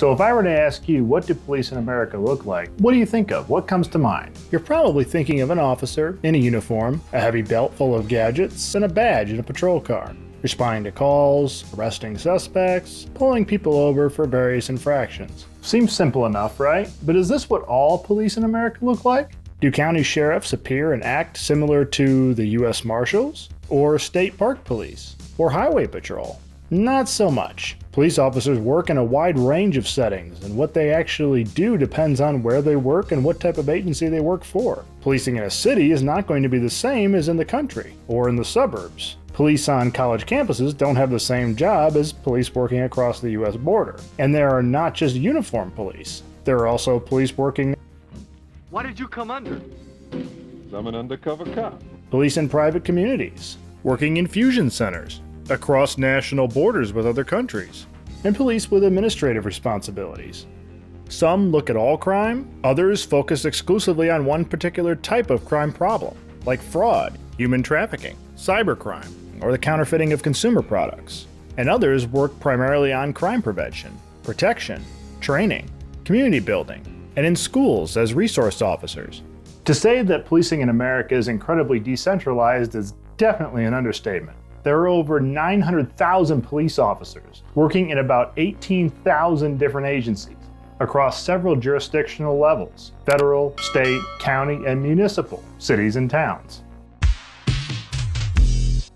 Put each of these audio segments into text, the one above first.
So if I were to ask you, what do police in America look like? What do you think of? What comes to mind? You're probably thinking of an officer in a uniform, a heavy belt full of gadgets, and a badge in a patrol car. Responding to calls, arresting suspects, pulling people over for various infractions. Seems simple enough, right? But is this what all police in America look like? Do county sheriffs appear and act similar to the U.S. Marshals? Or state park police? Or highway patrol? Not so much. Police officers work in a wide range of settings, and what they actually do depends on where they work and what type of agency they work for. Policing in a city is not going to be the same as in the country or in the suburbs. Police on college campuses don't have the same job as police working across the US border. And there are not just uniformed police, there are also police working. Why did you come under? I'm an undercover cop. Police in private communities, working in fusion centers, across national borders with other countries, and police with administrative responsibilities. Some look at all crime, others focus exclusively on one particular type of crime problem, like fraud, human trafficking, cybercrime, or the counterfeiting of consumer products. And others work primarily on crime prevention, protection, training, community building, and in schools as resource officers. To say that policing in America is incredibly decentralized is definitely an understatement. There are over 900,000 police officers working in about 18,000 different agencies across several jurisdictional levels federal, state, county, and municipal, cities and towns.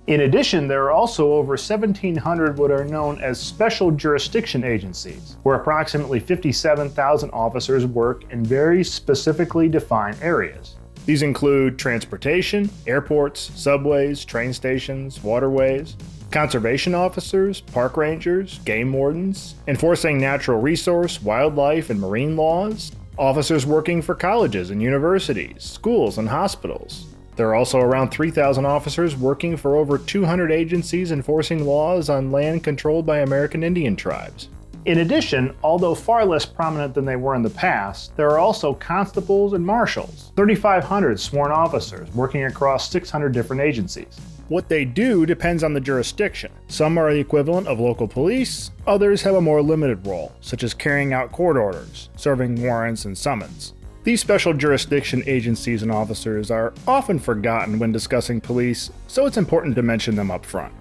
In addition, there are also over 1,700 what are known as special jurisdiction agencies, where approximately 57,000 officers work in very specifically defined areas. These include transportation, airports, subways, train stations, waterways, conservation officers, park rangers, game wardens, enforcing natural resource, wildlife, and marine laws, officers working for colleges and universities, schools, and hospitals. There are also around 3,000 officers working for over 200 agencies enforcing laws on land controlled by American Indian tribes. In addition, although far less prominent than they were in the past, there are also constables and marshals, 3,500 sworn officers working across 600 different agencies. What they do depends on the jurisdiction. Some are the equivalent of local police, others have a more limited role, such as carrying out court orders, serving warrants, and summons. These special jurisdiction agencies and officers are often forgotten when discussing police, so it's important to mention them up front.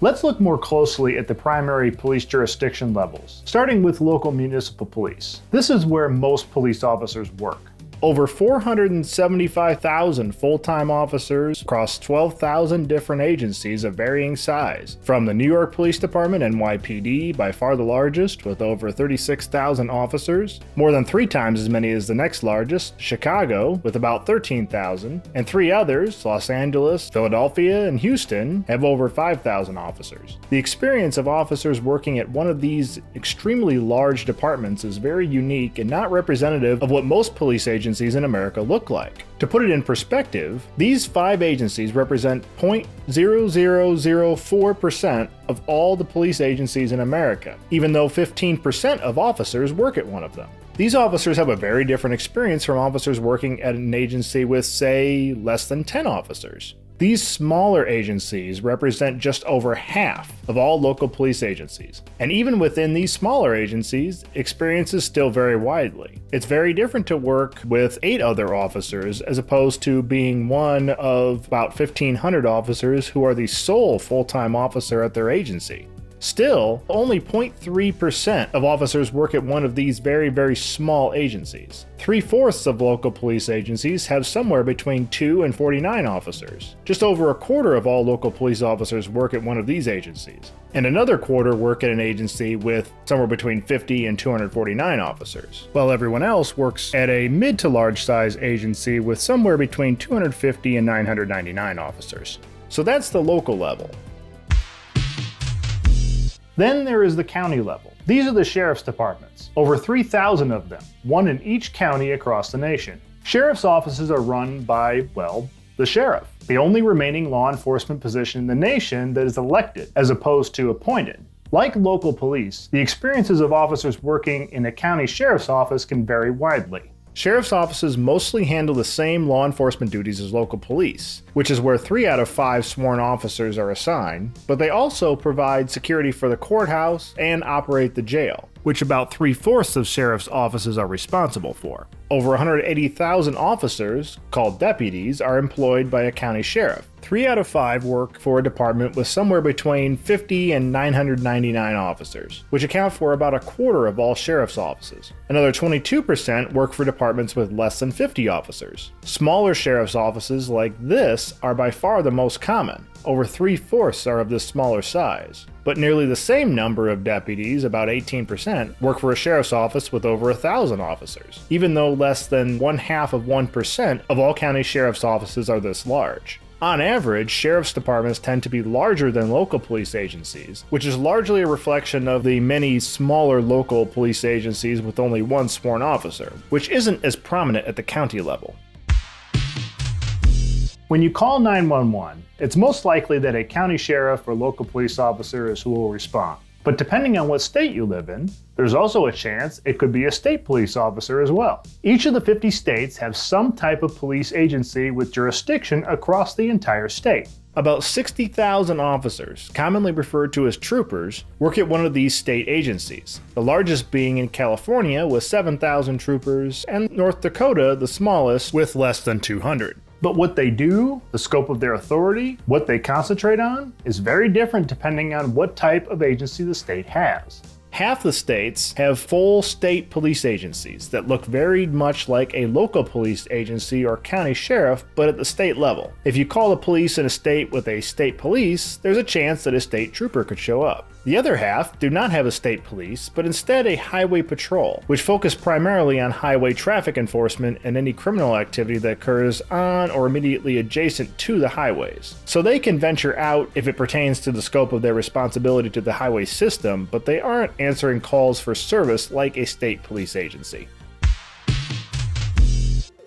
Let's look more closely at the primary police jurisdiction levels, starting with local municipal police. This is where most police officers work. Over 475,000 full-time officers across 12,000 different agencies of varying size, from the New York Police Department NYPD, by far the largest with over 36,000 officers, more than three times as many as the next largest, Chicago, with about 13,000, and three others, Los Angeles, Philadelphia, and Houston, have over 5,000 officers. The experience of officers working at one of these extremely large departments is very unique and not representative of what most police agencies agencies in America look like. To put it in perspective, these five agencies represent 0.0004% of all the police agencies in America, even though 15% of officers work at one of them. These officers have a very different experience from officers working at an agency with, say, less than 10 officers. These smaller agencies represent just over half of all local police agencies. And even within these smaller agencies, experiences still vary widely. It's very different to work with eight other officers as opposed to being one of about 1,500 officers who are the sole full time officer at their agency. Still, only 0.3% of officers work at one of these very, very small agencies. Three fourths of local police agencies have somewhere between 2 and 49 officers. Just over a quarter of all local police officers work at one of these agencies. And another quarter work at an agency with somewhere between 50 and 249 officers, while everyone else works at a mid to large size agency with somewhere between 250 and 999 officers. So that's the local level. Then there is the county level. These are the sheriff's departments, over 3,000 of them, one in each county across the nation. Sheriff's offices are run by, well, the sheriff, the only remaining law enforcement position in the nation that is elected as opposed to appointed. Like local police, the experiences of officers working in a county sheriff's office can vary widely. Sheriff's offices mostly handle the same law enforcement duties as local police, which is where three out of five sworn officers are assigned, but they also provide security for the courthouse and operate the jail, which about three fourths of sheriff's offices are responsible for. Over 180,000 officers, called deputies, are employed by a county sheriff. Three out of five work for a department with somewhere between 50 and 999 officers, which account for about a quarter of all sheriff's offices. Another 22% work for departments with less than 50 officers. Smaller sheriff's offices like this are by far the most common. Over three fourths are of this smaller size. But nearly the same number of deputies, about 18%, work for a sheriff's office with over a thousand officers, even though less than one half of 1% of all county sheriff's offices are this large. On average, sheriff's departments tend to be larger than local police agencies, which is largely a reflection of the many smaller local police agencies with only one sworn officer, which isn't as prominent at the county level. When you call 911, it's most likely that a county sheriff or local police officer is who will respond. But depending on what state you live in, there's also a chance it could be a state police officer as well. Each of the 50 states have some type of police agency with jurisdiction across the entire state. About 60,000 officers, commonly referred to as troopers, work at one of these state agencies, the largest being in California with 7,000 troopers, and North Dakota, the smallest, with less than 200. But what they do, the scope of their authority, what they concentrate on, is very different depending on what type of agency the state has. Half the states have full state police agencies that look very much like a local police agency or county sheriff, but at the state level. If you call the police in a state with a state police, there's a chance that a state trooper could show up. The other half do not have a state police, but instead a highway patrol, which focus primarily on highway traffic enforcement and any criminal activity that occurs on or immediately adjacent to the highways. So they can venture out if it pertains to the scope of their responsibility to the highway system, but they aren't answering calls for service like a state police agency.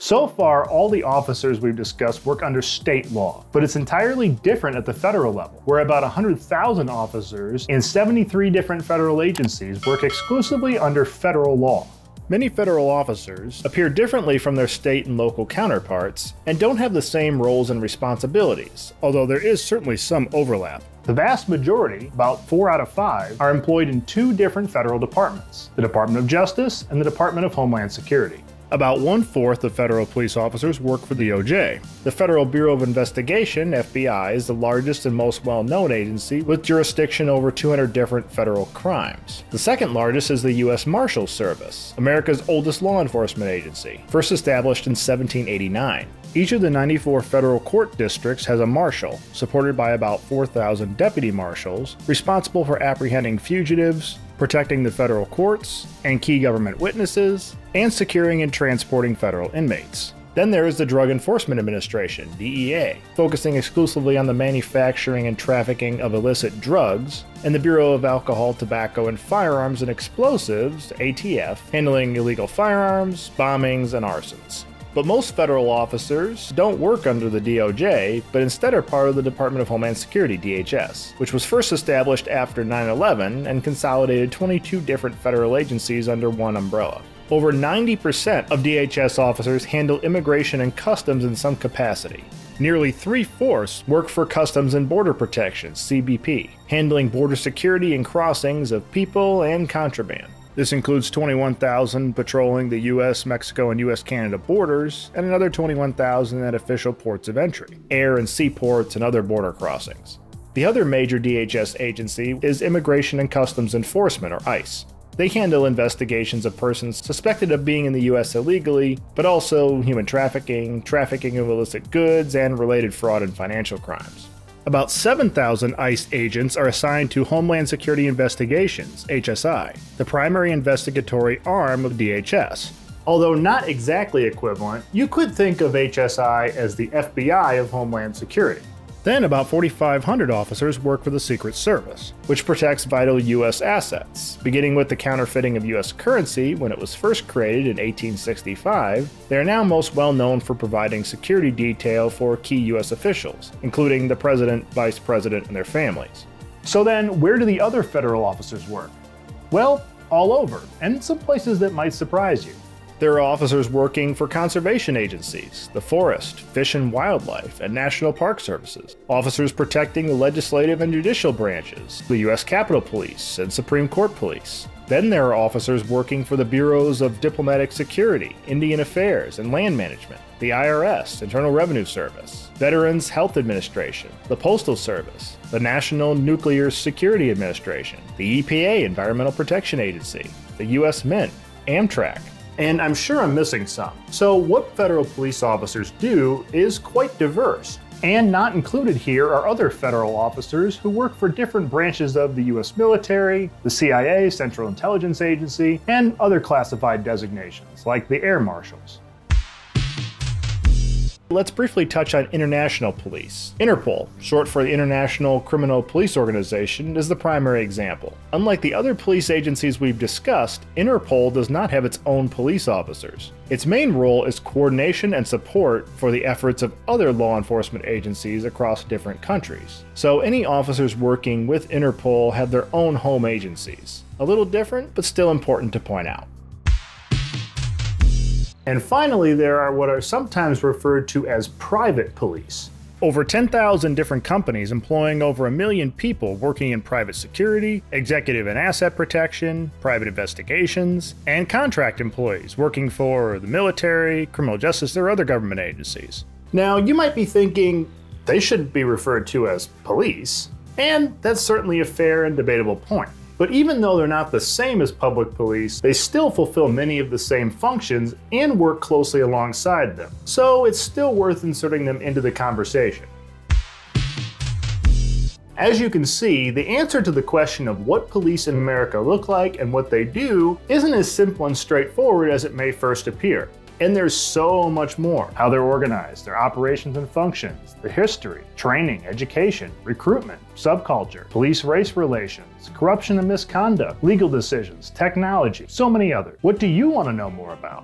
So far, all the officers we've discussed work under state law, but it's entirely different at the federal level, where about 100,000 officers in 73 different federal agencies work exclusively under federal law. Many federal officers appear differently from their state and local counterparts and don't have the same roles and responsibilities, although there is certainly some overlap. The vast majority, about four out of five, are employed in two different federal departments the Department of Justice and the Department of Homeland Security. About one fourth of federal police officers work for the DOJ. The Federal Bureau of Investigation, FBI, is the largest and most well known agency with jurisdiction over 200 different federal crimes. The second largest is the U.S. Marshals Service, America's oldest law enforcement agency, first established in 1789. Each of the 94 federal court districts has a marshal, supported by about 4,000 deputy marshals, responsible for apprehending fugitives, protecting the federal courts and key government witnesses, and securing and transporting federal inmates. Then there is the Drug Enforcement Administration, DEA, focusing exclusively on the manufacturing and trafficking of illicit drugs, and the Bureau of Alcohol, Tobacco, and Firearms and Explosives, ATF, handling illegal firearms, bombings, and arsons. But most federal officers don't work under the DOJ, but instead are part of the Department of Homeland Security, DHS, which was first established after 9 11 and consolidated 22 different federal agencies under one umbrella. Over 90% of DHS officers handle immigration and customs in some capacity. Nearly three fourths work for Customs and Border Protection, CBP, handling border security and crossings of people and contraband. This includes 21,000 patrolling the US, Mexico, and US Canada borders, and another 21,000 at official ports of entry, air and seaports, and other border crossings. The other major DHS agency is Immigration and Customs Enforcement, or ICE. They handle investigations of persons suspected of being in the US illegally, but also human trafficking, trafficking of illicit goods, and related fraud and financial crimes. About 7,000 ICE agents are assigned to Homeland Security Investigations, HSI, the primary investigatory arm of DHS. Although not exactly equivalent, you could think of HSI as the FBI of Homeland Security. Then about 4,500 officers work for the Secret Service, which protects vital U.S. assets. Beginning with the counterfeiting of U.S. currency when it was first created in 1865, they are now most well known for providing security detail for key U.S. officials, including the President, Vice President, and their families. So then, where do the other federal officers work? Well, all over, and some places that might surprise you. There are officers working for conservation agencies, the forest, fish and wildlife, and national park services, officers protecting the legislative and judicial branches, the U.S. Capitol Police, and Supreme Court Police. Then there are officers working for the Bureaus of Diplomatic Security, Indian Affairs, and Land Management, the IRS, Internal Revenue Service, Veterans Health Administration, the Postal Service, the National Nuclear Security Administration, the EPA Environmental Protection Agency, the U.S. Mint, Amtrak, and I'm sure I'm missing some. So, what federal police officers do is quite diverse. And not included here are other federal officers who work for different branches of the US military, the CIA, Central Intelligence Agency, and other classified designations, like the Air Marshals. Let's briefly touch on international police. Interpol, short for the International Criminal Police Organization, is the primary example. Unlike the other police agencies we've discussed, Interpol does not have its own police officers. Its main role is coordination and support for the efforts of other law enforcement agencies across different countries. So any officers working with Interpol have their own home agencies. A little different, but still important to point out. And finally, there are what are sometimes referred to as private police. Over 10,000 different companies employing over a million people working in private security, executive and asset protection, private investigations, and contract employees working for the military, criminal justice, or other government agencies. Now, you might be thinking they shouldn't be referred to as police, and that's certainly a fair and debatable point. But even though they're not the same as public police, they still fulfill many of the same functions and work closely alongside them. So it's still worth inserting them into the conversation. As you can see, the answer to the question of what police in America look like and what they do isn't as simple and straightforward as it may first appear. And there's so much more. How they're organized, their operations and functions, the history, training, education, recruitment, subculture, police race relations, corruption and misconduct, legal decisions, technology, so many others. What do you want to know more about?